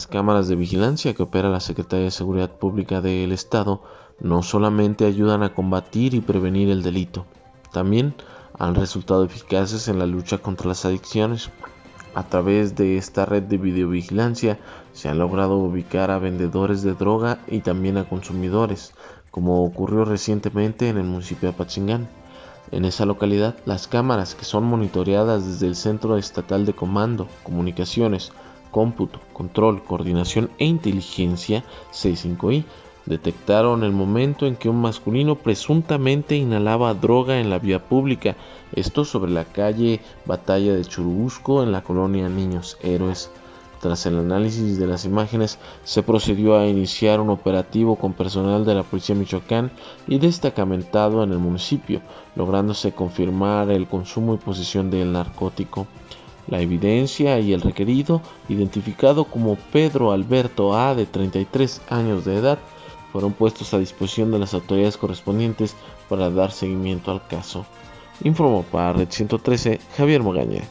Las cámaras de vigilancia que opera la Secretaría de Seguridad Pública del Estado no solamente ayudan a combatir y prevenir el delito, también han resultado eficaces en la lucha contra las adicciones. A través de esta red de videovigilancia se ha logrado ubicar a vendedores de droga y también a consumidores, como ocurrió recientemente en el municipio de Apachingán. En esa localidad, las cámaras que son monitoreadas desde el Centro Estatal de Comando, Comunicaciones, Cómputo, Control, Coordinación e Inteligencia C5I detectaron el momento en que un masculino presuntamente inhalaba droga en la vía pública, esto sobre la calle Batalla de Churubusco en la colonia Niños Héroes. Tras el análisis de las imágenes, se procedió a iniciar un operativo con personal de la Policía Michoacán y destacamentado en el municipio, lográndose confirmar el consumo y posesión del narcótico. La evidencia y el requerido, identificado como Pedro Alberto A de 33 años de edad, fueron puestos a disposición de las autoridades correspondientes para dar seguimiento al caso. Informó para Red 113 Javier Mogaña.